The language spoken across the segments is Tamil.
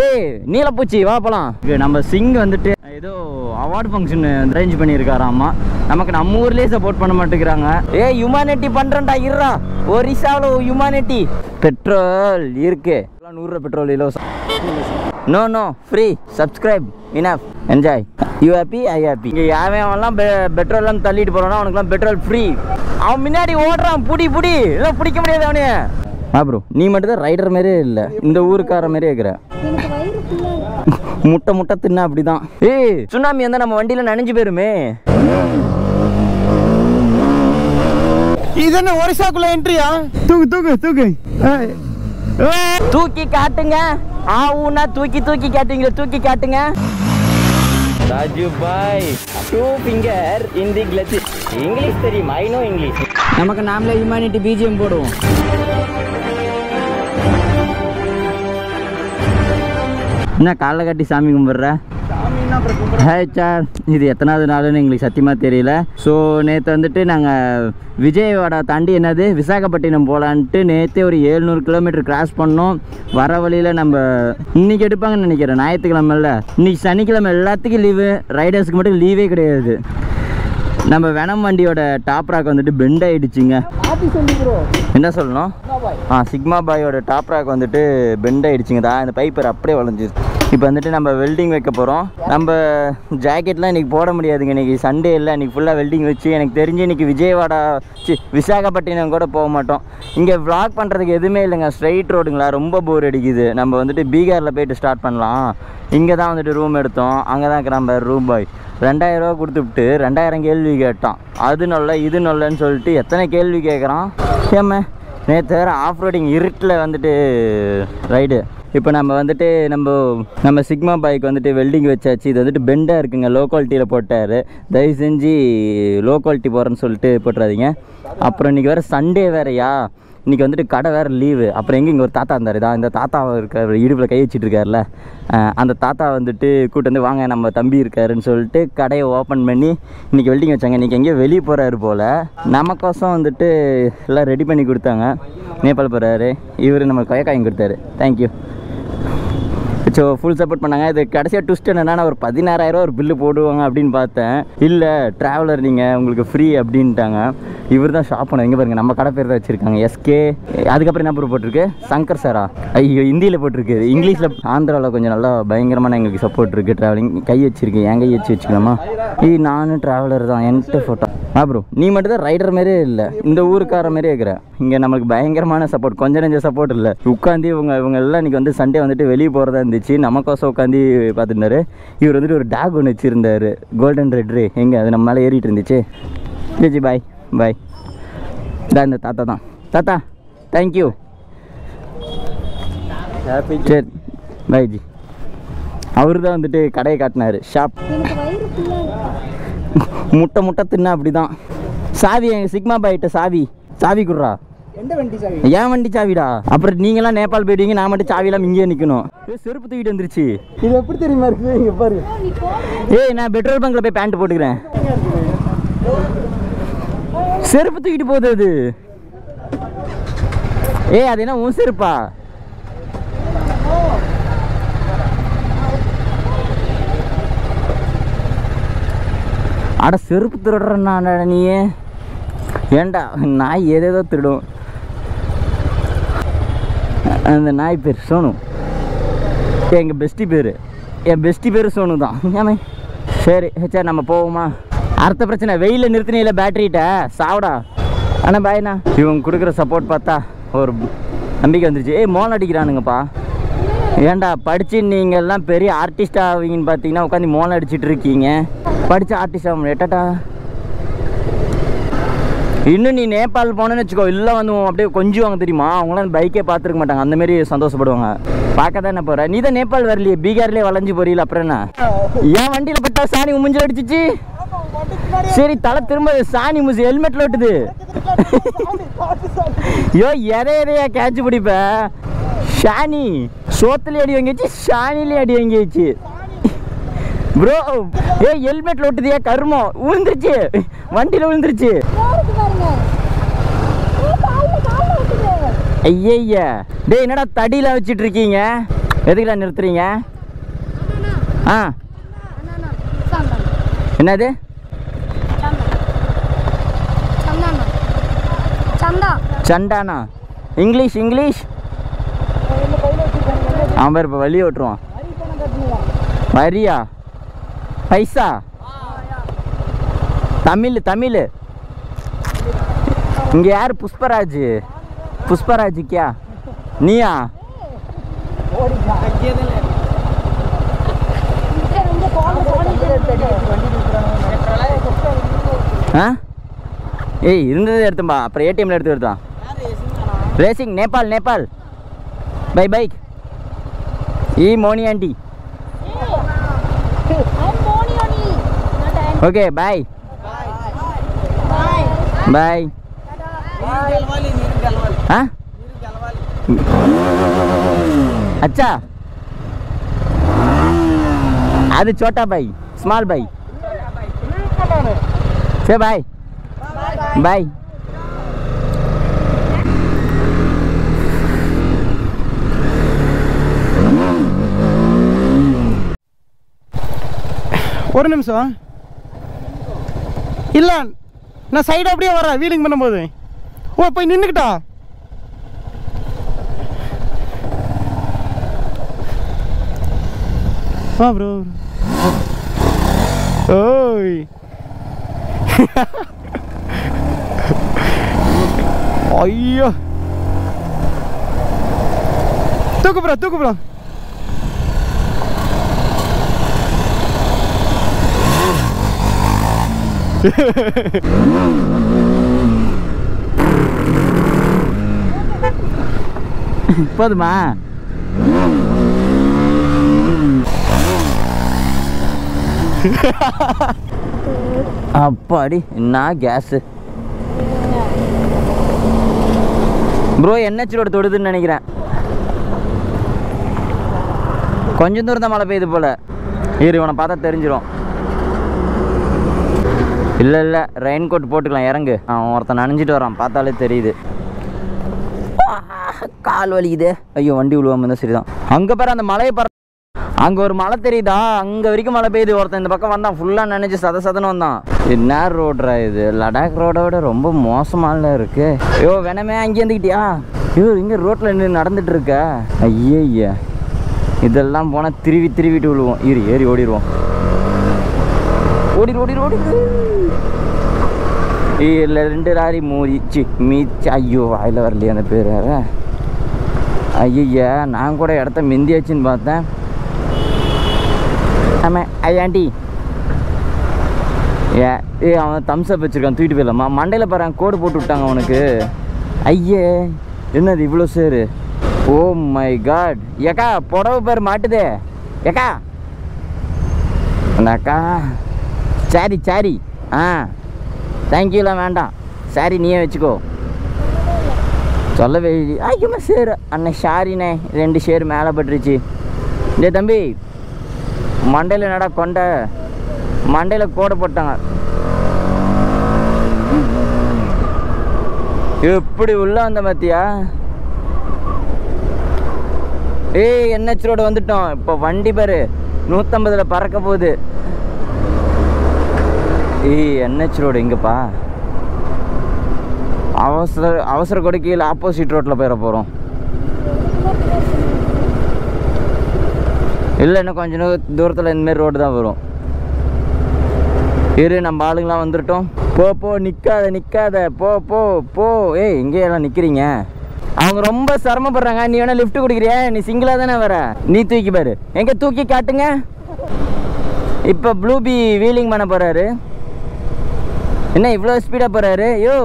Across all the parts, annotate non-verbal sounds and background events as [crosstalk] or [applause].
ஏய் நீலப்பூச்சி வா போலாம். இது நம்ம சிங் வந்துட்டு ஏதோ அவார்டு ஃபங்க்ஷன் அரேஞ்ச் பண்ணியிருக்காராமா. நமக்கு நம்ம ஊர்லேயே சப்போர்ட் பண்ண மாட்டேங்கிறாங்க. ஏய் ஹியூமானிட்டி பண்ணுறேன்டா இருடா. ஒரிசாவில் ஹியூமானிட்டி பெட்ரோல் இருக்கு. நூறுரூவா பெட்ரோல் இலவசம். No no free subscribe enough enjoy you happy I happy இங்கே யாவெல்லாம் பெட்ரோல்லாம் தள்ளிட்டு போறானோ அவனுக்குலாம் பெட்ரோல் ஃப்ரீ அவன் முன்னாடி ஓடுறான். புடி புடி. எல்லாம் பிடிக்க முடியாது அவனே ப்ரோ நீ மட்டும் தான் ரைடர் மாதிரியே இல்லை. இந்த ஊருக்கார மாதிரியே இருக்கிற. முட்டை முட்டை தின்னா அப்படிதான். ஏய் சுனாமி வந்தா நம்ம வண்டியில நனைஞ்சு போயிருமே. இது என்ன ஒரிசாக்குள்ள என்ட்ரியா தூக்கு தூக்கு தூக்கு. தூக்கி காட்டுங்க. ஆவுன்னா தூக்கி தூக்கி காட்டுங்க தூக்கி காட்டுங்க. Raju bhai two finger in the clutch English தெரியும்? ஐ நோ இங்கிலீஷ் நமக்கு நாமளே ஹியூமானிட்டி பிஜிஎம் போடுவோம். என்ன காலைல கட்டி சாமி கும்பிட்ற? ஹாய் சார் இது எத்தனாவது நாளுன்னு எங்களுக்கு சத்தியமாக தெரியல. ஸோ நேற்று வந்துட்டு நாங்கள் விஜயவாடா தாண்டி என்னது? விசாகப்பட்டினம் போகலான்ட்டு நேற்றே ஒரு ஏழ்நூறு கிலோமீட்டர் கிராஸ் பண்ணோம். வர வழியில் நம்ம இன்னைக்கு எடுப்பாங்கன்னு நினைக்கிறேன். ஞாயிற்றுக்கிழம இல்லை இன்றைக்கி சனிக்கிழமை எல்லாத்துக்கும் லீவு ரைடர்ஸ்க்கு மட்டும் லீவே கிடையாது. நம்ம வெனம் வண்டியோட டாப் ராக் வந்துட்டு பெண்ட் ஆயிடுச்சுங்க. என்ன சொல்லணும்? ஆ சிக்மா பாயோட டாப் ராக் வந்துட்டு பெண்ட் ஆயிடுச்சுங்க. தான் இந்த பைப்பர் அப்படியே வளைஞ்சிருச்சு. இப்போ வந்துட்டு நம்ம வெல்டிங் வைக்க போகிறோம் நம்ம ஜாக்கெட்லாம் இன்றைக்கி போட முடியாதுங்க. இன்றைக்கி சண்டே இல்லை. இன்றைக்கி ஃபுல்லாக வெல்டிங் வச்சு எனக்கு தெரிஞ்சு இன்றைக்கி விஜயவாடா சி விசாகப்பட்டினம் கூட போக மாட்டோம். இங்கே விளாக் பண்ணுறதுக்கு எதுவுமே இல்லைங்க. ஸ்ட்ரைட் ரோடுங்களா ரொம்ப போர் அடிக்குது. நம்ம வந்துட்டு பீகாரில் போயிட்டு ஸ்டார்ட் பண்ணலாம். இங்கே தான் வந்துட்டு ரூம் எடுத்தோம். அங்கே தான் இருக்கிறான் பாரு ரூம் பாய் ரெண்டாயிரம் ரூபா கொடுத்துவிட்டு ரெண்டாயிரம் கேள்வி கேட்டான். அது நல்ல இது நல்லன்னு சொல்லிட்டு எத்தனை கேள்வி கேட்குறான் ஏம்மா நேற்று வேறு ஆஃப் ரோடிங் இருட்டில் வந்துட்டு ரைடு இப்போ நம்ம வந்துட்டு நம்ம நம்ம சிக்மா பைக் வந்துட்டு வெல்டிங் வச்சாச்சு. இது வந்துட்டு பெண்டாக இருக்குங்க லோ குவாலிட்டியில் போட்டார். தயவு செஞ்சு லோ குவாலிட்டி போகிறேன்னு சொல்லிட்டு போட்டுறாதீங்க. அப்புறம் இன்றைக்கி வேறு சண்டே வேறையா? இன்றைக்கி வந்துட்டு கடை வேறு லீவு அப்புறம் எங்கே இங்கே ஒரு தாத்தா இருந்தார். தான் இந்த தாத்தா இருக்கார் இடுப்பில் கை வச்சுட்டு இருக்கார்ல அந்த தாத்தா வந்துட்டு கூட்டு வந்து வாங்க நம்ம தம்பி இருக்காருன்னு சொல்லிட்டு கடையை ஓப்பன் பண்ணி இன்றைக்கி வெல்டிங் வச்சாங்க. இன்றைக்கி எங்கேயோ வெளியே போகிறாரு போல். நமக்கோசம் வந்துட்டு எல்லாம் ரெடி பண்ணி கொடுத்தாங்க. நேபாள் போகிறாரு இவர் நம்மளுக்கு கொயக்காயம் கொடுத்தாரு. தேங்க்யூ ஸோ ஃபுல் சப்போர்ட் பண்ணாங்க. இது கடைசியாக ட்விஸ்ட் என்னென்னா ஒரு பதினாறாயிரம் ஒரு பில்லு போடுவாங்க அப்படின்னு பார்த்தேன். இல்லை ட்ராவலர் நீங்கள் உங்களுக்கு ஃப்ரீ அப்படின்ட்டாங்க. இவர் தான் ஷாப் பண்ண எங்கே பாருங்கள் நம்ம கடை பேர் தான் வச்சுருக்காங்க. எஸ்கே அதுக்கப்புறம் என்ன பேர் போட்டிருக்கு? சங்கர் சாரா ஐயோ ஹிந்தியில் போட்டிருக்கு இங்கிலீஷில் ஆந்திராவில் கொஞ்சம் நல்லா பயங்கரமான எங்களுக்கு சப்போர்ட் இருக்குது ட்ராவலிங் கை வச்சுருக்கேன். என் கை வச்சு வச்சுக்கலாமா? ஏய் நானும் ட்ராவலர் தான். என்கிட்ட ஃபோட்டோ ஆ ப்ரோ நீ மட்டும் தான் ரைடர் மாதிரியே இல்லை. இந்த ஊருக்கார மாதிரியே இருக்கிற. இங்கே நம்மளுக்கு பயங்கரமான சப்போர்ட் கொஞ்சம் நெஞ்ச சப்போர்ட் இல்லை. உட்காந்து இவங்க இவங்க எல்லாம் இன்றைக்கி வந்து சண்டே வந்துட்டு வெளியே போகிறதா இருந்துச்சு. நமக்கோசம் உட்காந்து பார்த்துருந்தாரு. இவர் வந்துட்டு ஒரு டாக் ஒன்று வச்சுருந்தாரு. கோல்டன் ரெட்ரு எங்கே? அது நம்ம மேலே ஏறிட்டு இருந்துச்சு. ஜி பாய் பாய் இதான் இந்த தாத்தா தான். தாத்தா தேங்க்யூ சரி. பாய் ஜி அவர் தான் வந்துட்டு கடையை காட்டினாரு. ஷாப் முட்டை முட்டை தின்னா அப்படிதான். சாவி எங்க சிக்மா பாய்கிட்ட சாவி. சாவி குடுறா. சாவி? ஏன் வண்டி சாவிடா. அப்புறம் நீங்களாம் நேபாள் போயிடுவீங்க நான் மட்டும் சாவிலாம் இங்கேயே நிற்கணும் செருப்பு தூக்கிட்டு வந்துருச்சு. இது எப்படி தெரியுமா இருக்குது? இங்க பாரு. ஏய் நான் பெட்ரோல் பங்க்ல போய் பேண்ட் போட்டுக்கிறேன். செருப்பு தூக்கிட்டு போகுது அது. ஏய் அது என்ன உன் செருப்பா? அட செருப்பு திருடுறேன்னா நீ ஏண்டா நாய் ஏதேதோ திருடும். அந்த நாய் பேர் சோனு. எங்கள் பெஸ்டி பேர். என் பெஸ்டி பேர் சோனு தான். ஏமே சரி சரி நம்ம போவோமா? அடுத்த பிரச்சனை வெயிலில் நிறுத்தினில பேட்டரிட்ட சாவடா. அண்ணா பாய்ண்ணா இவங்க கொடுக்குற சப்போர்ட் பார்த்தா ஒரு நம்பிக்கை வந்துருச்சு. ஏய் மோன் அடிக்கிறானுங்கப்பா. ஏன்டா படித்து நீங்கள் எல்லாம் பெரிய ஆர்டிஸ்ட் ஆவீங்கன்னு பார்த்தீங்கன்னா உட்காந்து மோன் அடிச்சிட்டு இருக்கீங்க. படித்து ஆர்டிஸ்ட் ஆக முடியும் இன்னும் நீ நேபாள் போனேன்னு வச்சுக்கோ இல்லை வந்து உன் அப்படியே கொஞ்சுவாங்க தெரியுமா? அவங்களாம் பைக்கே பார்த்துருக்க மாட்டாங்க அந்த மாதிரி சந்தோஷப்படுவாங்க. பார்க்க தானே போற? நீ தான் நேபாள் வரலையே பீகார்லேயே வளைஞ்சு போறீல அப்புறம் என்ன? ஏன் வண்டியில் பட்டா சாணி உன் அடிச்சிச்சு? சரி தலை திரும்ப சாணி முசு ஹெல்மெட்ல ஓட்டுது [laughs] ஐயோ எதை எதையா கேட்ச் பிடிப்ப? ஷானி சோத்துலேயே அடி வாங்கிச்சு ஷானிலே அடி வாங்கிச்சு ப்ரோ ஏ ஹெல்மெட்ல ஓட்டுதியா கருமம் விழுந்துருச்சு வண்டியில் விழுந்துருச்சு ஐயய்யா டேய் என்னடா தடியில வச்சிட்டு இருக்கீங்க எதுக்குடா நிறுத்துறீங்க ஆ என்னது சண்டானா இங்கிலீஷ் இங்கிலீஷ் அவன் பேர் இப்போ வெளியே விட்டுருவான் வரியா? பைசா? தமிழ் தமிழ். இங்கே யார் புஷ்பராஜ்? புஷ்பராஜ் கியா நீயா? ஆ? ஏய் இருந்தது எடுத்தும்பா. அப்புறம் ஏடிஎம்ல எடுத்து எடுத்தான் racing Nepal Nepal. By bike ஈ மோனி ஆண்டி ஓகே பாய் பாய் ஆ அச்சா அது சோட்டா பாய் ஸ்மால் பாய் சரி பாய் ஒரு நிமிஷம். இல்லை நான் சைடு அப்படியே வரேன் வீலிங் பண்ணும்போது. ஓ போய் நின்றுக்கிட்டா வா ப்ரோ ஓய். ஐயோ. தூக்கு ப்ரோ தூக்கு ப்ரோ [laughs] போதுமா? [laughs] அப்பாடி என்ன கேஸு ப்ரோ என்ஹெச் ரோடு தொடுதுன்னு நினைக்கிறேன். கொஞ்சம் தூரம் தான் மழை பெய்யுது போல. இரு இவனை பார்த்தா தெரிஞ்சிடும் இல்லை இல்லை. ரெயின் கோட் போட்டுக்கலாம். இறங்கு. அவன் ஒருத்தன் நனைஞ்சிட்டு வரான். பார்த்தாலே தெரியுது. கால் வலிக்குது. ஐயோ வண்டி விழுவாம இருந்தால் சரிதான். அங்கே பாரு அந்த மலையை பாரு. அங்கே ஒரு மலை தெரியுதா? அங்கே வரைக்கும் மழை பெய்யுது. ஒருத்தன் இந்த பக்கம் வந்தான். ஃபுல்லாக நினைச்சு சத சதன்னு வந்தான். என்ன ரோடுறா இது? லடாக் ரோட விட ரொம்ப மோசமான இருக்கு. ஐயோ வேணாமே அங்கே இருந்துக்கிட்டியா ஐயோ இங்கே ரோட்டில் நின்று நடந்துட்டு இருக்க. ஐயே இதெல்லாம் போனால் திருவி திருவிட்டு விழுவோம் இரு ஏறி ஓடிடுவோம் ஓடிடு ஓடிடு ஓடி இல்லை ரெண்டு லாரி மூடிச்சு மீச்சு ஐயோ வாயில் வரலையே அந்த பேர் வேற. ஐயா நான் கூட இடத்த மிந்தியாச்சுன்னு பார்த்தேன். ஆமாம் ஐயாண்டி ஏ ஏ அவன் தம்ஸ் அப் வச்சிருக்கான் தூக்கிட்டு போயிடலாமா? மண்டையில் பாரு கோடு போட்டு விட்டாங்க அவனுக்கு. ஐயே என்னது இவ்வளோ சேரு? Oh my god. ஏக்கா புடவை பேர் மாட்டுதே. ஏக்கா. அக்கா. Sorry sorry. ஆ. தேங்க்யூலாம் வேண்டாம். சாரி நீயே வச்சுக்கோ. சொல்லவே இல்லை. சேர். அண்ணே அண்ணன் ஷாரிண்ணே ரெண்டு ஷேர் மேலே பட்டுருச்சு. டே தம்பி. மண்டையில் என்னடா கொண்ட? மண்டையில் கோடை போட்டாங்க. எப்படி உள்ள வந்த மத்தியா ஏய் என்ஹெச் ரோடு வந்துட்டோம். இப்போ வண்டி பாரு. நூற்றம்பதில் பறக்க போகுது. ஏய் என்ஹெச் ரோடு எங்கேப்பா? அவசர அவசர கொடி கீழே ஆப்போசிட் ரோட்டில் போயிட போகிறோம் இல்லை இன்னும் கொஞ்ச தூரத்தில் இந்தமாரி ரோடு தான் வரும். இரு நம்ம ஆளுங்களாம் வந்துட்டோம் போ போ நிற்காத நிற்காத போ போ போ. ஏய் இங்கே எல்லாம் நிற்கிறீங்க அவங்க ரொம்ப சிரமப்படுறாங்க. நீ வேணா லிஃப்ட் கொடுக்குறியா? நீ சிங்கிளாக தானே வர? நீ தூக்கி பாரு. எங்கே தூக்கி காட்டுங்க? இப்போ ப்ளூபி வீலிங் பண்ண போகிறாரு என்ன இவ்வளோ ஸ்பீடாக போகிறாரு யோ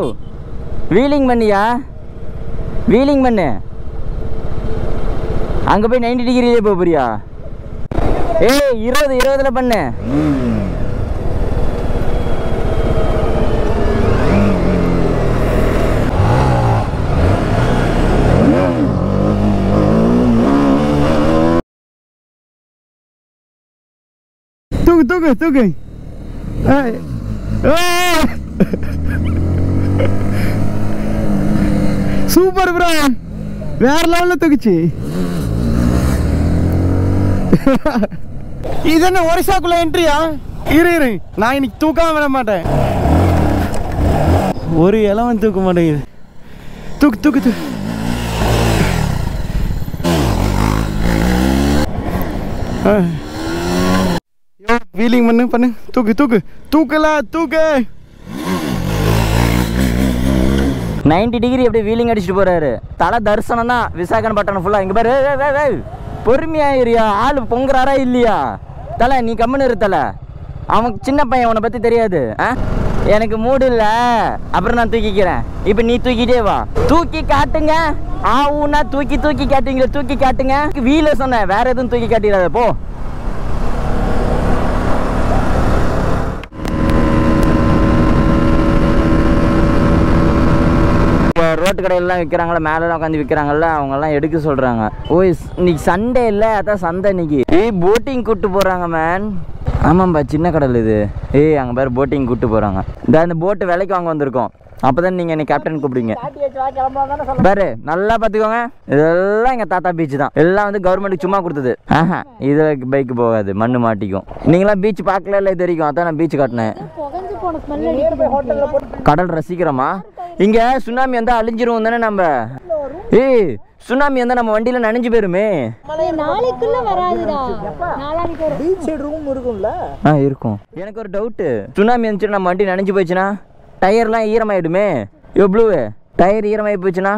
வீலிங் பண்ணியா? வீலிங் பண்ணு. அங்கே போய் நைன்டி டிகிரிலே போக போறியா? ஏய் இருபது இருபதுல பண்ணு. தூக்கு தூக்கு தூக்கு. ஏய். சூப்பர் ப்ரோ வேற லெவலில் தூக்குச்சு? இது என்ன ஒரிசாக்குள்ள என்ட்ரியா இரு இரு. நான் இன்னைக்கு தூக்காம விட மாட்டேன். ஒரு இளவன் தூக்க மாட்டேங்குது. தூக்கு தூக்கு தூக்கு வீலிங் பண்ணு பண்ணு. தூக்கு தூக்கு. தூக்கலா தூக்கு. 90 டிகிரி எப்படி வீலிங் அடிச்சுட்டு போறாரு. தலை தரிசனம் தான் விசாகப்பட்டினம் ஃபுல்லாக இங்கே பாரு ஏய், பொறுமையா இருயா ஆள் பொங்குறாரா இல்லையா? தலை நீ கம்முன்னு இரு தலை. அவன் சின்ன பையன் உன்னை பற்றி தெரியாது. ஆ? எனக்கு மூடு இல்லை. அப்புறம் நான் தூக்கிக்கிறேன். இப்போ நீ தூக்கிட்டே வா. தூக்கி காட்டுங்க. ஆ ஊனா தூக்கி தூக்கி காட்டுங்களே தூக்கி காட்டுங்க. வீல சொன்னேன் வேற எதுவும் தூக்கி காட்டிடாத போ இப்போ ரோட்டு கடையிலலாம் விற்கிறாங்கள மேலெலாம் உட்காந்து விற்கிறாங்கல்ல அவங்கெல்லாம் எடுக்க சொல்கிறாங்க ஓய் இன்னைக்கு சண்டே இல்லை அதான் சந்தை இன்னைக்கு. ஏய் போட்டிங் கூப்பிட்டு போகிறாங்க மேன் ஆமாம்பா சின்ன கடல் இது. ஏய் அங்கே பேர் போட்டிங் கூப்பிட்டு போகிறாங்க இந்த அந்த போட்டு விலைக்கு வாங்க வந்திருக்கோம். அப்போ தான் நீங்கள் என்னை கேப்டன் கூப்பிடுங்க பாரு நல்லா பார்த்துக்கோங்க. இதெல்லாம் எங்கள் தாத்தா பீச் தான். எல்லாம் வந்து கவர்மெண்ட்டுக்கு சும்மா கொடுத்தது. ஆஹா இதில் பைக்கு போகாது மண்ணு மாட்டிக்கும். நீங்களாம் பீச் பார்க்கல இல்லை இது வரைக்கும். அதான் நான் பீச் காட்டினேன். கடல் ரசிக்கிறோமா? இங்க சுனாமி வந்தா அழிஞ்சிரும் தானே நம்ம? ஏய் சுனாமி வந்தா நம்ம வண்டியில நனைஞ்சு போயிருமே. நாளைக்குள்ள வராதுடா. வரும். ஆ இருக்கும். எனக்கு ஒரு டவுட்டு சுனாமி வந்துச்சுன்னா நம்ம வண்டி நனைஞ்சு போயிடுச்சுன்னா? டயர்லாம் ஈரமாயிடுமே. எவ்வளோ டயர் ஈரமாயி போச்சுன்னா?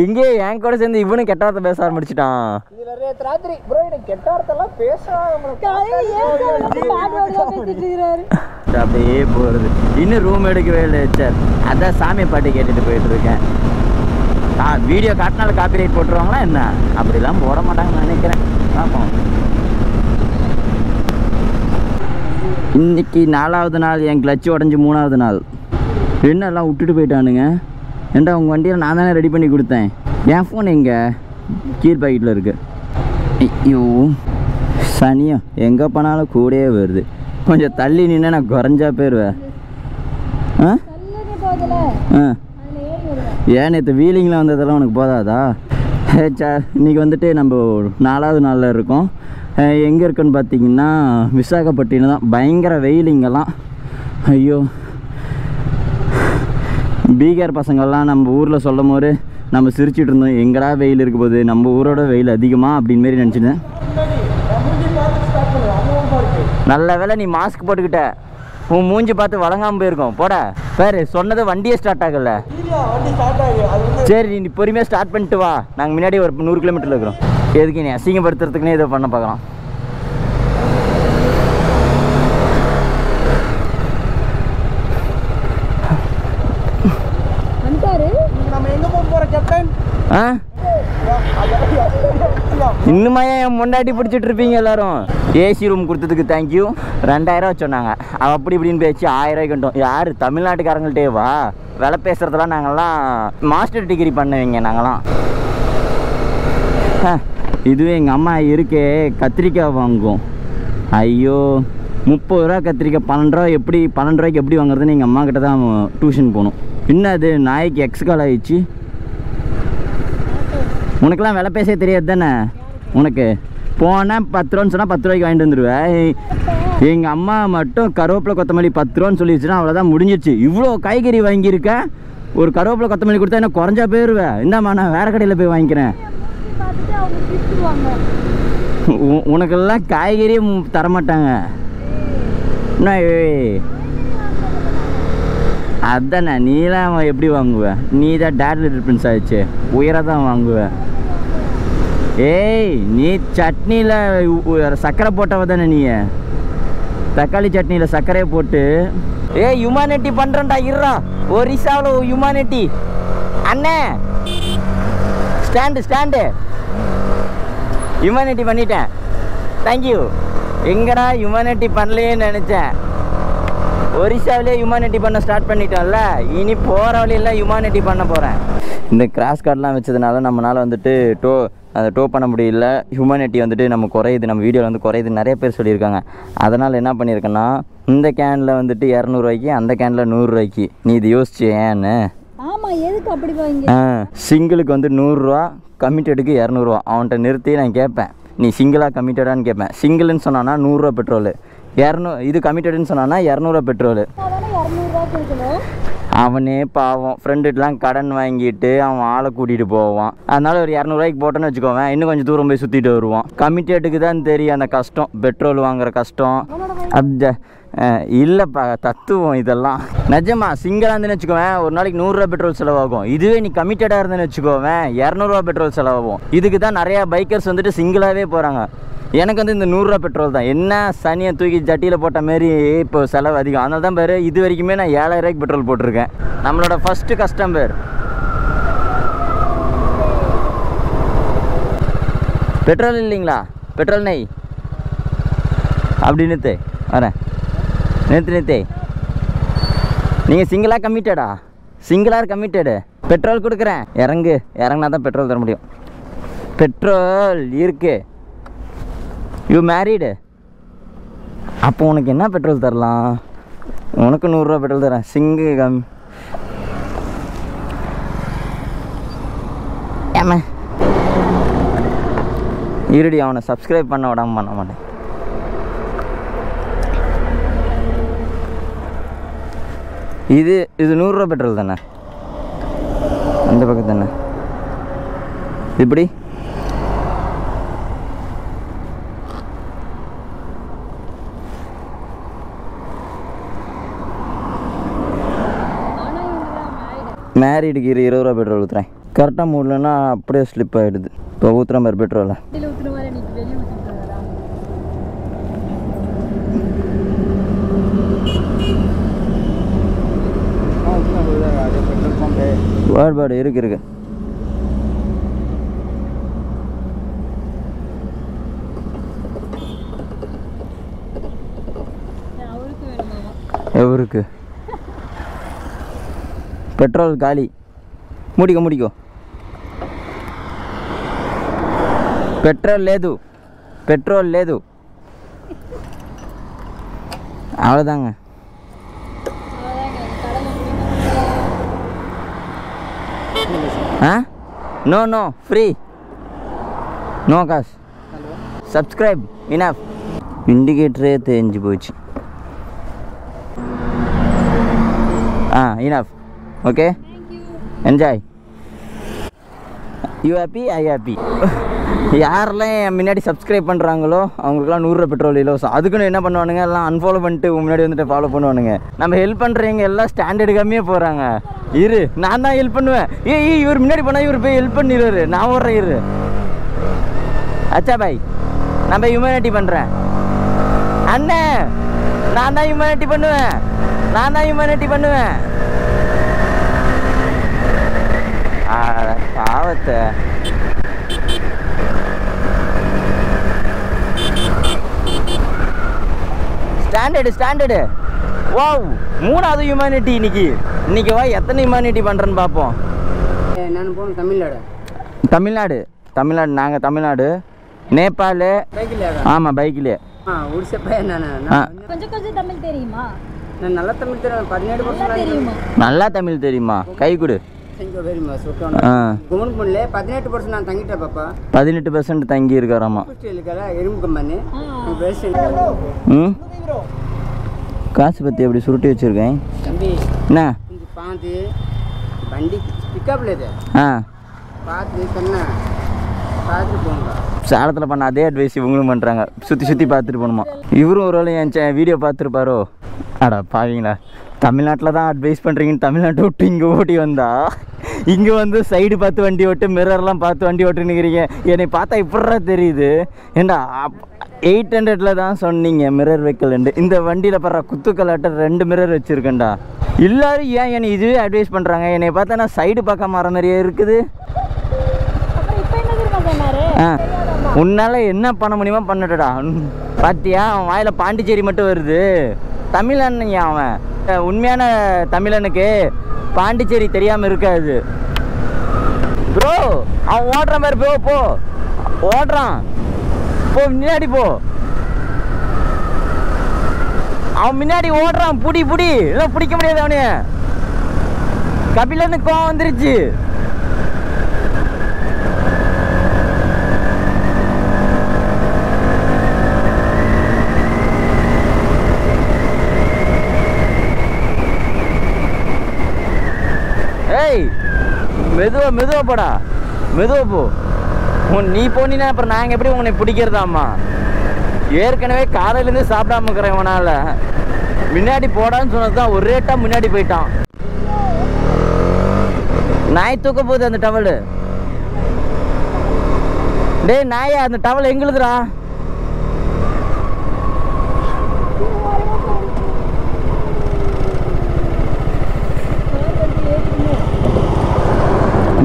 இங்கே என் கூட சேர்ந்து இவனும் கெட்ட வார்த்தை பேச ஆரம்பிச்சிட்டான். அப்படியே போகிறது இன்னும் ரூம் எடுக்கவே இல்லை சார் அதான் சாமி பாட்டு கேட்டுட்டு போயிட்டு இருக்கேன் ஆ வீடியோ காட்டினால காப்பி ரைட் போட்டுருவாங்களா என்ன? அப்படிலாம் போட மாட்டாங்கன்னு நினைக்கிறேன். பார்ப்போம். இன்னைக்கு நாலாவது நாள் என் கிளச்சு உடஞ்சி மூணாவது நாள். என்னெல்லாம் விட்டுட்டு போயிட்டானுங்க? ஏன்டா உங்கள் வண்டியில் நான் தானே ரெடி பண்ணி கொடுத்தேன்? என் ஃபோன் எங்கே? கீழ் பாக்கெட்டில் இருக்கு. ஐயோ சனியம் எங்கே போனாலும் கூடயே வருது. கொஞ்சம் தள்ளி நின்று நான் குறைஞ்சா போயிடுவேன் ஆ? ஆ. ஏன் நேற்று வீலிங்கில் வந்ததெல்லாம் உனக்கு போதாதா? சார் இன்றைக்கி வந்துட்டு நம்ம நாலாவது நாளில் இருக்கோம். எங்கே இருக்குன்னு பார்த்தீங்கன்னா விசாகப்பட்டினம் தான். பயங்கர வெயில் இங்கெல்லாம். ஐயோ. பீகார் பசங்கள்லாம் நம்ம ஊரில் சொல்லும் போது நம்ம சிரிச்சிட்டு இருந்தோம். எங்கடா வெயில் இருக்க போகுது? நம்ம ஊரோட வெயில் அதிகமாக அப்படின்னு மாரி நினச்சினேன் நல்ல வேலை நீ மாஸ்க் போட்டுக்கிட்ட. உன் மூஞ்சி பார்த்து வழங்காமல் போயிருக்கோம். போட. பேரு சொன்னது வண்டியே ஸ்டார்ட் ஆகல. சரி நீ பொறுமையாக ஸ்டார்ட் பண்ணிட்டு வா. நாங்கள் முன்னாடி ஒரு நூறு கிலோமீட்டரில் இருக்கிறோம். எதுக்கு நீ அசிங்கப்படுத்துறதுக்குனே இதை பண்ண பார்க்கலாம் வந்துட்டாரு. நம்ம எங்க போக போற கேப்டன் ஆ? இன்னுமா என் முண்டாட்டி பிடிச்சிட்டு இருப்பீங்க எல்லாரும்? ஏசி ரூம் கொடுத்ததுக்கு தேங்க்யூ ரெண்டாயிரம் சொன்னாங்க. அவ அப்படி இப்படின்னு பேச்சு ஆயிரம் வந்துட்டோம். யார்? தமிழ்நாட்டுக்காரங்கள்ட்டே வா. விலை பேசுறதெல்லாம் நாங்கள்லாம் மாஸ்டர் டிகிரி பண்ணுவீங்க நாங்களாம் ஹ, இதுவே எங்கள் அம்மா இருக்கே கத்திரிக்காய் வாங்கும் ஐயோ முப்பது ரூபா கத்திரிக்காய் பன்னெண்டு ரூபா எப்படி பன்னெண்டு ரூபாய்க்கு எப்படி வாங்குறதுன்னு எங்கள் அம்மா கிட்ட தான் டியூஷன் போகணும் என்ன அது நாய்க்கு எக்ஸ் கால் ஆயிடுச்சு? உனக்கெல்லாம் விலை பேச தெரியாது தானே? உனக்கு. போனால் பத்து ரூபான்னு சொன்னால் பத்து ரூபாய்க்கு வாங்கிட்டு வந்துடுவேன் எங்கள் அம்மா மட்டும் கருவேப்பிலை கொத்தமல்லி பத்து ரூபான்னு சொல்லிடுச்சுன்னா அவ்வளோதான் முடிஞ்சிருச்சு. இவ்வளோ காய்கறி வாங்கியிருக்கேன் ஒரு கருவேப்பிலை கொத்தமல்லி கொடுத்தா என்ன குறைஞ்சா போயிடுவேன் இந்தாம்மா நான் வேறு கடையில் போய் வாங்கிக்கிறேன். உ- உனக்கெல்லாம் காய்கறியே தர தரமாட்டாங்க. என்ன ஏய் அதானே நீலாம் எப்படி வாங்குவ? நீ தான் டேட் லிட்டில் ஆயிடுச்சு. உயராக தான் வாங்குவ. ஏய் நீ சட்னியில் சர்க்கரை போட்டவ தானே நீ. தக்காளி சட்னியில் சர்க்கரையை போட்டு. ஏய் ஹியூமானிட்டி பண்ணுறேன்டா இருறா ஒரிசாவில் ஹியூமானிட்டி அண்ணே. ஸ்டாண்டு ஸ்டாண்டு ஹியூமானிட்டி பண்ணிட்டேன். தேங்க்யூ எங்கடா ஹியூமானிட்டி பண்ணலையேன்னு நினச்சேன். ஒரிசாவிலே ஹியூமானிட்டி பண்ண ஸ்டார்ட் பண்ணிட்டோம்ல. இனி போகிற வழியெல்லாம் ஹியூமானிட்டி பண்ண போகிறேன் இந்த கிராஸ் கார்டெலாம் வச்சதுனால நம்மளால் வந்துட்டு டோ அதை டோ பண்ண முடியல. ஹியூமனிட்டி வந்துட்டு நம்ம குறையுது. நம்ம வீடியோவில் வந்து குறையுது நிறைய பேர் சொல்லியிருக்காங்க. அதனால் என்ன பண்ணியிருக்கேன்னா இந்த கேனில் வந்துட்டு இரநூறுவாய்க்கு அந்த கேனில் நூறுரூவாய்க்கு. நீ இது யோசிச்சு ஏன்னு? ஆமா எதுக்கு அப்படி வாங்கி சிங்கிளுக்கு வந்து நூறுரூவா கமிட்டடுக்கு இரநூறுவா. அவன்கிட்ட நிறுத்தி நான் கேட்பேன். நீ சிங்கிளாக கமிட்டடான்னு கேட்பேன். சிங்கிள்னு சொன்னான்னா நூறுரூவா பெட்ரோலு. இரநூ இது கமிட்டடுன்னு சொன்னான்னா இரநூறுவா பெட்ரோலு. அவனே பாவம். ஃப்ரெண்டுட்டெலாம் கடன் வாங்கிட்டு அவன் ஆளை கூட்டிகிட்டு போவான். அதனால ஒரு இரநூறுவாய்க்கு போட்டோன்னு வச்சுக்கோவேன். இன்னும் கொஞ்சம் தூரம் போய் சுற்றிட்டு வருவான். கமிட்டேட்டுக்கு தான் தெரியும் அந்த கஷ்டம். பெட்ரோல் வாங்குற கஷ்டம். அப்படி இல்லைப்பா தத்துவம் இதெல்லாம். நிஜமா சிங்கிளாக இருந்துன்னு வச்சுக்கோவேன் ஒரு நாளைக்கு நூறுரூவா பெட்ரோல் செலவாகும். இதுவே நீ கமிட்டடாக இருந்தேன்னு வச்சுக்கோவேன் இரநூறுவா பெட்ரோல் செலவாகும். இதுக்கு தான் நிறையா பைக்கர்ஸ் வந்துட்டு சிங்கிளாகவே போகிறாங்க எனக்கு வந்து இந்த நூறுரூவா பெட்ரோல் தான். என்ன சனியை தூக்கி ஜட்டியில் போட்ட மாரி இப்போ செலவு அதிகம். அதனால தான் பேர் இது வரைக்குமே நான் ஏழாயிரம் பெட்ரோல் போட்டிருக்கேன். நம்மளோட ஃபஸ்ட்டு கஸ்டமர் பெட்ரோல் இல்லைங்களா? பெட்ரோல் நெய். அப்படி வரேன். நேற்று நிறுத்து. நீங்கள் சிங்கிளாக கம்மிட்டடா சிங்கிளாக கம்மிட்டடு பெட்ரோல் கொடுக்குறேன். இறங்கு. இறங்குனா தான் பெட்ரோல் தர முடியும். பெட்ரோல் இருக்கு. யூ மேரீடு அப்போ உனக்கு என்ன பெட்ரோல் தரலாம்? உனக்கு நூறுரூவா பெட்ரோல் தரேன். சிங்கு கம். ஏமா இருடி அவனை சப்ஸ்கிரைப் பண்ண விடாமல் பண்ண மாட்டேன். இது இது நூறுரூவா பெட்ரோல் தானே? அந்த பக்கம் தானே? இப்படி? மேரிடுக்கு இரு இருபது ரூபா பெட்ரோல் ஊற்றுறேன் கரெக்டாக மூடலன்னா அப்படியே ஸ்லிப் ஆகிடுது இப்போ ஊற்றுற மாதிரி பெட்ரோலை வண்டியில ஊத்துன மாதிரி இன்னைக்கு வெளிய ஊத்திட்டாங்கடா. வேர்ட் பேர்டு இருக்கு இருக்கு ஏன் அவருக்கு வேணுமாமா ఎవరికి పెట్రోల్ ఖాళీ ముడికో ముడికో పెట్రోల్ లేదు పెట్రోల్ లేదు அவ்வளோதாங்க ஆ நோ நோ ஃப்ரீ நோ காசு சப்ஸ்கிரைப் இனஃப் இண்டிகேட்டரே தெரிஞ்சு போச்சு ஆ enough okay enjoy you happy I happy யாரெல்லாம் என் முன்னாடி சப்ஸ்கிரைப் பண்ணுறாங்களோ அவங்களுக்குலாம் நூறுரூவா பெட்ரோல் இலவசம் அதுக்குன்னு என்ன பண்ணுவானுங்க? எல்லாம் அன்ஃபாலோ பண்ணிட்டு முன்னாடி வந்துட்டு ஃபாலோ பண்ணுவானுங்க. நம்ம ஹெல்ப் பண்ணுறவங்க எல்லாம் ஸ்டாண்டர்டு கம்மியாக போகிறாங்க இரு நான் தான் ஹெல்ப் பண்ணுவேன். ஏய் இவர் முன்னாடி போனால் இவர் போய் ஹெல்ப் பண்ணிடுவாரு. நான் ஓடுறேன் இரு. அச்சா பாய். நான் போய் ஹியூமனிட்டி பண்ணுறேன் அண்ணே நான் தான் ஹியூமனிட்டி பண்ணுவேன். நான் தான் ஹியூமனிட்டி பண்ணுவேன். பாவத்தை. ஸ்டாண்டர்டு ஸ்டாண்டர்டு வாவ் மூணாவது ஹியூமனிட்டி இன்னைக்கு. இன்னைக்கு வா எத்தனை ஹியூமனிட்டி பண்ணுறேன்னு பார்ப்போம். நான் போகணும் தமிழ்நாடு. தமிழ்நாடு. தமிழ்நாடு நாங்கள் தமிழ்நாடு. நேபாள். ஆமாம் பைக்கிலே. ஆ ஒடிசா பையன் கொஞ்சம் கொஞ்சம் தமிழ் தெரியுமா? நான் நல்லா தமிழ் தெரியும். பதினேழு நல்லா தெரியுமா? நல்லா தமிழ் தெரியுமா? கை கொடு. பதினெட்டு பர்சன்ட் நான் தங்கிட்டேன் பாப்பா. பதினெட்டு பெர்சன்ட் தங்கி இருக்காராமா இருக்கல எறும்பு கம்பெனி. காசு பற்றி எப்படி சுருட்டி வச்சுருக்கேன்? தம்பி என்ன? கொஞ்சம் பார்த்து வண்டி பிக்கப்ல இது. ஆ. பார்த்து சொன்ன பார்த்துட்டு போங்க சேலத்தில் பண்ண அதே அட்வைஸ் இவங்களும் பண்ணுறாங்க சுற்றி சுற்றி பார்த்துட்டு போகணுமா. இவரும் ஒரு வேளை என் வீடியோ பார்த்துருப்பாரோ? அடா பாவீங்களா. தமிழ்நாட்டில் தான் அட்வைஸ் பண்ணுறீங்கன்னு தமிழ்நாட்டை விட்டு இங்கே ஓட்டி வந்தா? இங்கே வந்து சைடு பார்த்து வண்டி ஓட்டு மிரர்லாம் பார்த்து வண்டி ஓட்டுனுக்கிறீங்க என்னை பார்த்தா இப்படிறா தெரியுது? ஏண்டா எயிட் ஹண்ட்ரடில் தான் சொன்னீங்க மிரர் வைக்கலண்டு இந்த வண்டியில் படுற குத்துக்கலாட்ட ரெண்டு மிரர் வச்சுருக்கேன்டா. எல்லாரும் ஏன் என்னை இதுவே அட்வைஸ் பண்ணுறாங்க என்னை பார்த்தா நான் சைடு பார்க்க மாற மாதிரியே இருக்குது. ஆ உன்னால் என்ன பண்ண முடியுமோ பண்ணட்டடா. பாத்தியா? அவன் வாயில் பாண்டிச்சேரி மட்டும் வருது. தமிழன் அவன். உண்மையான தமிழனுக்கு பாண்டிச்சேரி தெரியாமல் இருக்காது. ப்ரோ அவன் ஓடுற மாதிரி ப்ரோ போ. ஓடுறான். போ முன்னாடி போ. அவன் முன்னாடி ஓடுறான். புடி புடி. எல்லாம் பிடிக்க முடியாது அவனே கபிலேருந்து கோவம் வந்துருச்சு. ஏய் மெதுவா மெதுவா போடா. மெதுவா போ. உன் நீ போனீன்னா அப்புறம் நாங்கள் எப்படி உன்னை பிடிக்கிறதாம்மா? ஏற்கனவே காலையிலேருந்து சாப்பிடாம இருக்கிறேன் இவனால முன்னாடி போடான்னு சொன்னது தான் ஒரு முன்னாடி போயிட்டான். நாய் தூக்க போகுது அந்த டவலு டேய் நாயா அந்த டவல் எங்களுதுடா.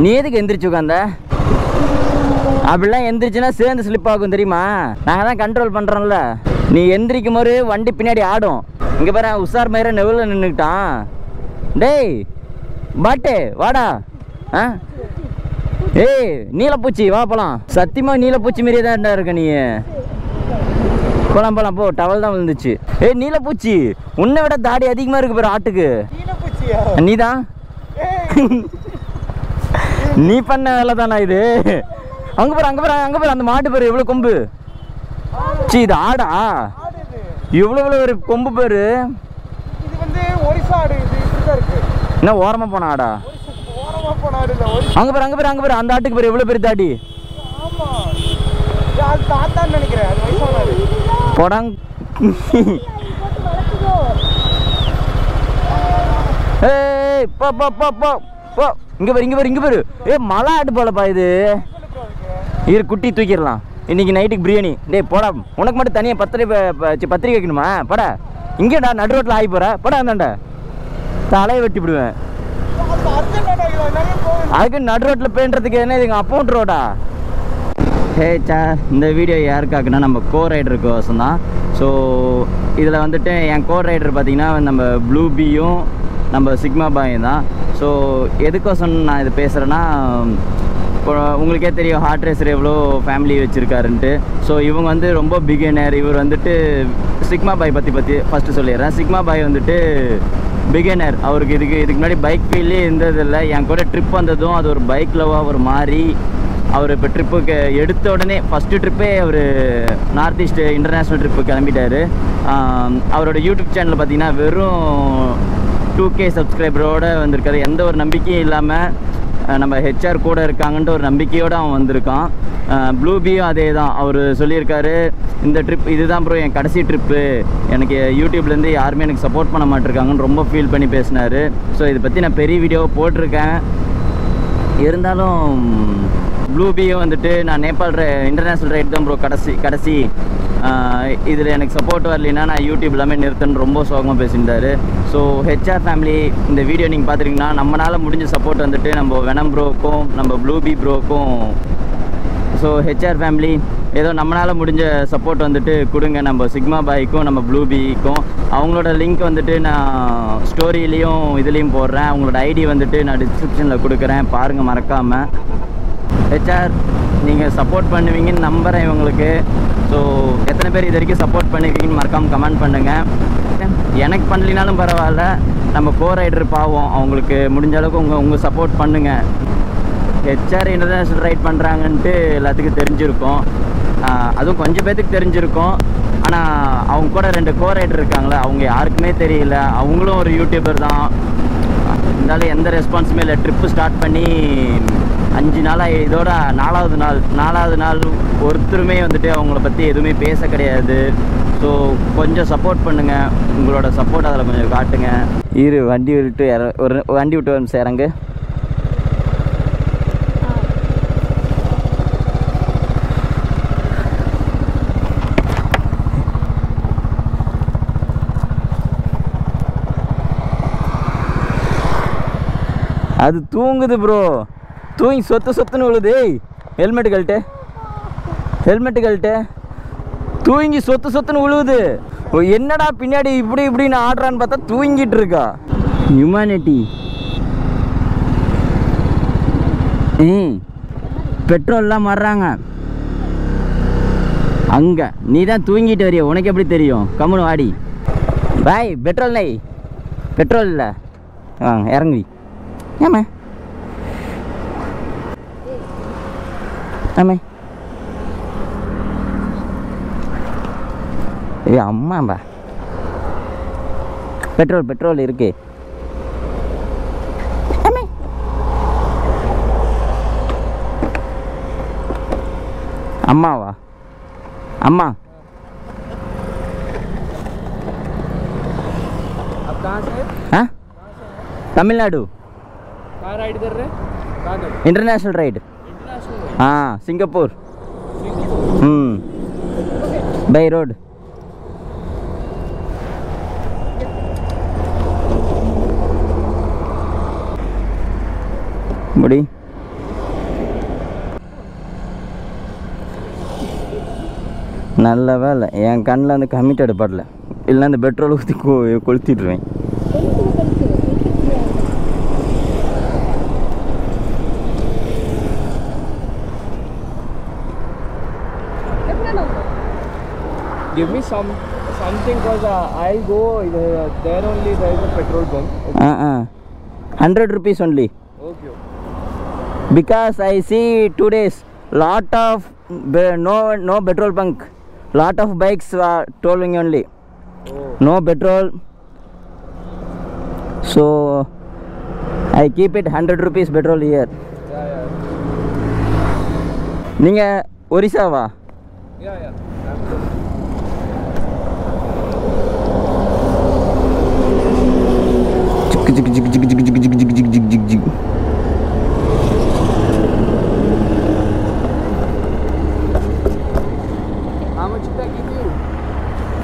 நீ எதுக்கு எந்திரிச்சு உட்காந்த? அப்படிலாம் எந்திரிச்சுன்னா சேர்ந்து ஸ்லிப் ஆகும் தெரியுமா? நாங்கள் தான் கண்ட்ரோல் பண்ணுறோம்ல நீ எந்திரிக்கும் போது வண்டி பின்னாடி ஆடும். இங்கே பாரு உஷார் மயிர நெவில் நின்றுக்கிட்டான் டேய் பாட்டு வாடா. ஆ? ஏய் நீலப்பூச்சி வா போலாம். சத்தியமா நீலப்பூச்சி மாரியே தான் இருக்க நீ போலாம் போலாம் போ. டவல் தான் விழுந்துச்சு. ஏய் நீலப்பூச்சி உன்னை விட தாடி அதிகமாக இருக்கு பாரு ஆட்டுக்கு. பூச்சியா நீதான்? நீ பண்ண வேலை தானா இது? அங்க பாரு அங்க பாரு அங்க பாரு அந்த மாட்டு பாரு எவ்வளவு கொம்பு? சீ இது ஆடா. இவ்வளவு இவ்வளவு ஒரு கொம்பு பேரு? இது வந்து ஒரிசா ஆடு இது இப்படிதான் இருக்கு. என்ன ஓரமா போன ஆடா? ஓரமா போன ஆடு இல்லை ஒரிசா. அங்க பாரு அங்க பாரு அங்க பாரு அந்த ஆட்டுக்கு பாரு எவ்வளவு பெரிய தாடி? தாத்தான்னு நினைக்கிறேன் அது வயசான வளர்த்துதோ ஏய் போ போ போ போ போ. இங்க பாரு இங்க பாரு இங்க பாரு. ஏய் மலை ஆட்டு போலப்பா இது. இரு குட்டி தூக்கிடலாம். இன்றைக்கி நைட்டுக்கு பிரியாணி. டேய் போடா. உனக்கு மட்டும் தனியாக பத்திரிக்கை பத்திரிக்கை வைக்கணுமா? படா. இங்கேடா நடு ரோட்டில் ஆகி போகிற படா அந்தாண்டா தலையை வெட்டி விடுவேன். அதுக்கு நடு ரோட்டில் பேன்றதுக்கு என்ன இது? எங்கள் அப்பவுண்ட் ரோடா ஹே சா இந்த வீடியோ யாருக்காக்குன்னா நம்ம கோ ரைடருக்கு வசம் தான். ஸோ இதில் வந்துட்டு என் கோ ரைடர் பார்த்தீங்கன்னா நம்ம ப்ளூ பியும் நம்ம சிக்மா பாயும் தான். ஸோ எதுக்கோசம் நான் இது பேசுகிறேன்னா உங்களுக்கே தெரியும் ஹார்ட் ரேசர் எவ்வளோ ஃபேமிலி வச்சுருக்காருன்ட்டு. ஸோ இவங்க வந்து ரொம்ப பிகினர் இவர் வந்துட்டு சிக்மா பாய் பற்றி பற்றி ஃபஸ்ட்டு சொல்லிடுறேன். சிக்மா பாய் வந்துட்டு பிகினர் அவருக்கு இதுக்கு இதுக்கு முன்னாடி பைக் ஃபீல்லே இருந்ததில்லை. என் கூட ட்ரிப் வந்ததும் அது ஒரு பைக் லவாக ஒரு மாதிரி அவர் இப்போ ட்ரிப்புக்கு எடுத்த உடனே ஃபஸ்ட்டு ட்ரிப்பே அவர் நார்த் ஈஸ்ட் இன்டர்நேஷ்னல் ட்ரிப்பு கிளம்பிட்டாரு. அவரோட யூடியூப் சேனலில் பார்த்தீங்கன்னா வெறும் டூ கே சப்ஸ்கிரைபரோடு வந்திருக்காரு. எந்த ஒரு நம்பிக்கையும் இல்லாமல் நம்ம ஹெச்ஆர் கூட இருக்காங்கன்ட்டு ஒரு நம்பிக்கையோடு அவன் வந்திருக்கான். ப்ளூபியும் அதே தான் அவர் சொல்லியிருக்காரு இந்த ட்ரிப் இதுதான் ப்ரோ என் கடைசி ட்ரிப்பு எனக்கு யூடியூப்லேருந்து யாருமே எனக்கு சப்போர்ட் பண்ண மாட்டிருக்காங்கன்னு ரொம்ப ஃபீல் பண்ணி பேசினார். ஸோ இதை பற்றி நான் பெரிய வீடியோ போட்டிருக்கேன். இருந்தாலும் ப்ளூபியும் வந்துட்டு நான் நேபாள் ரை இன்டர்நேஷ்னல் ரைட் தான் ப்ரோ கடைசி கடைசி இதில் எனக்கு சப்போர்ட் வரலைன்னா நான் யூடியூப் எல்லாமே நிறுத்தன்னு ரொம்ப சோகமாக பேசியிருந்தாரு. ஸோ ஹெச்ஆர் ஃபேமிலி இந்த வீடியோ நீங்கள் பார்த்துருக்கீங்கன்னா நம்மளால் முடிஞ்ச சப்போர்ட் வந்துட்டு நம்ம வெனம் ப்ரோக்கும் நம்ம ப்ளூபி ப்ரோக்கும் ஸோ ஹெச்ஆர் ஃபேமிலி ஏதோ நம்மளால் முடிஞ்ச சப்போர்ட் வந்துட்டு கொடுங்க. நம்ம சிக்மா பாய்க்கும் நம்ம ப்ளூபிக்கும் அவங்களோட லிங்க் வந்துட்டு நான் ஸ்டோரியிலையும் இதுலேயும் போடுறேன். அவங்களோட ஐடி வந்துட்டு நான் டிஸ்கிரிப்ஷனில் கொடுக்குறேன். பாருங்கள் மறக்காமல் ஹெச்ஆர் நீங்கள் சப்போர்ட் பண்ணுவீங்கன்னு நம்புகிறேன் இவங்களுக்கு. ஸோ எத்தனை பேர் இது வரைக்கும் சப்போர்ட் பண்ணியிருக்கீங்கன்னு மறக்காமல் கமெண்ட் பண்ணுங்கள் எனக்கு பண்ணலினாலும் பரவாயில்ல. நம்ம கோ ரைடர் பாவம். அவங்களுக்கு முடிஞ்ச அளவுக்கு உங்கள் உங்கள் சப்போர்ட் பண்ணுங்கள் ஹெச்ஆர் இன்டர்நேஷ்னல் ரைட் பண்ணுறாங்கன்ட்டு எல்லாத்துக்கும் தெரிஞ்சிருக்கும். அதுவும் கொஞ்சம் பேத்துக்கு தெரிஞ்சிருக்கும். ஆனால் அவங்க கூட ரெண்டு கோ ரைடர் இருக்காங்களே அவங்க யாருக்குமே தெரியல. அவங்களும் ஒரு யூடியூபர் தான். இருந்தாலும் எந்த ரெஸ்பான்ஸுமே இல்லை. ட்ரிப்பு ஸ்டார்ட் பண்ணி அஞ்சு நாளாக இதோட நாலாவது நாள் நாலாவது நாள் ஒருத்தருமே வந்துட்டு அவங்கள பற்றி எதுவுமே பேச கிடையாது. ஸோ கொஞ்சம் சப்போர்ட் பண்ணுங்கள் உங்களோட சப்போர்ட் அதில் கொஞ்சம் காட்டுங்க. இரு வண்டி விட்டு இற ஒரு வண்டி விட்டு வந்து நிமிஷம் அது தூங்குது ப்ரோ தூங்கி சொத்து சொத்துன்னு விழுது. ஹெல்மெட்டு கழட்டு. ஹெல்மெட்டு கழட்டு. தூங்கி சொத்து சொத்துன்னு விழுவுது ஓ, என்னடா பின்னாடி இப்படி இப்படின்னு ஆடுறான்னு பார்த்தா தூங்கிட்டு இருக்கா. ஹியூமனிட்டி ம் பெட்ரோல்லாம் மாறுறாங்க. அங்க நீ தான் தூங்கிட்டு வரிய? உனக்கு எப்படி தெரியும்? கம்முனு வாடி. பாய் பெட்ரோல் நை பெட்ரோல் இல்லை ஆ இறங்குவி ஏம்மா? Amin. Ya emang mbak. Petrol petrol irke. Amin. Amma wa. Amma. Ab kahan se? Hah? Tamil Nadu. Car ride kar rahe? International ride. ஆ சிங்கப்பூர். ம். By road. முடி. நல்ல வேலை. என் கண்ணில் வந்து கம்மிட்டடு படல. இல்லைன்னா அந்த பெட்ரோல் ஊற்றி கொ கொளுத்திடுவேன் Give me some something because uh, I'll go uh, there only there is a petrol pump. ஆ ஆ hundred rupees only Okay. because I see two days lot of no no petrol bunk lot of bikes are tolling only Oh. no petrol so I keep it 100 rupees petrol here. நீங்கள் ஒரிசாவா No.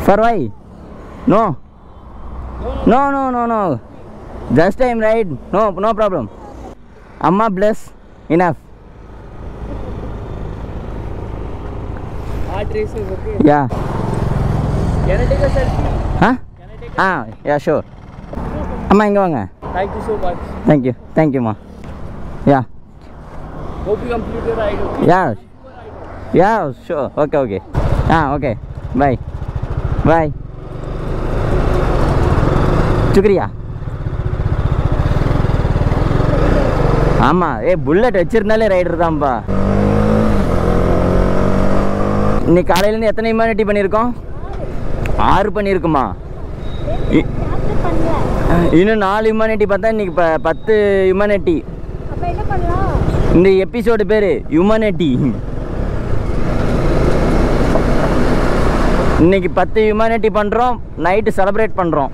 Far away? No. No, no, no, no. Just time, ride, No, no problem. Amma bless. Enough. Hard races, okay? Yeah. Can I take a selfie? Huh? Can I take a selfie? Ah, yeah, sure. அம்மா இங்கே வாங்க. You so much. Thank you தேங்க்யூம்மா yeah? Yeah yeah sure okay okay ஆ ஓகே பாய் பாய் சுக்ரியா ஆமாம் ஏ புல்லட் வச்சிருந்தாலே ரைடர் தான்ப்பா இன்னைக்கு காலையிலேருந்து எத்தனை ஹியூமானிட்டி பண்ணியிருக்கோம்? ஆறு பண்ணியிருக்குமா? இன்னும் நாலு ஹியூமானிட்டி பார்த்தா இன்னைக்கு ப பத்து ஹியூமானிட்டி இந்த எபிசோடு பேர் ஹியூமானிட்டி இன்னைக்கு பத்து ஹியூமானிட்டி பண்ணுறோம் நைட்டு செலிப்ரேட் பண்ணுறோம்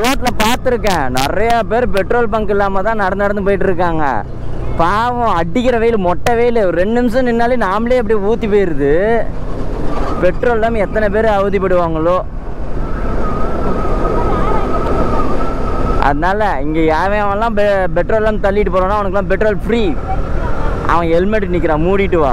ரோட்டில் பார்த்துருக்கேன். நிறையா பேர் பெட்ரோல் பங்க் இல்லாமல் தான் நடந்து நடந்து போயிட்டு இருக்காங்க. பாவம் அடிக்கிற வெயில் மொட்டை வெயில். ரெண்டு நிமிஷம் நின்னாலே நாமளே அப்படியே ஊற்றி போயிடுது பெட்ரோல் இல்லாமல் எத்தனை பேர் அவதிப்படுவாங்களோ? அதனால இங்கே யாவையெல்லாம் பெ பெட்ரோல்லாம் தள்ளிட்டு போகிறானோ அவனுக்குலாம் பெட்ரோல் ஃப்ரீ அவன் ஹெல்மெட் நிற்கிறான் மூடிட்டு வா.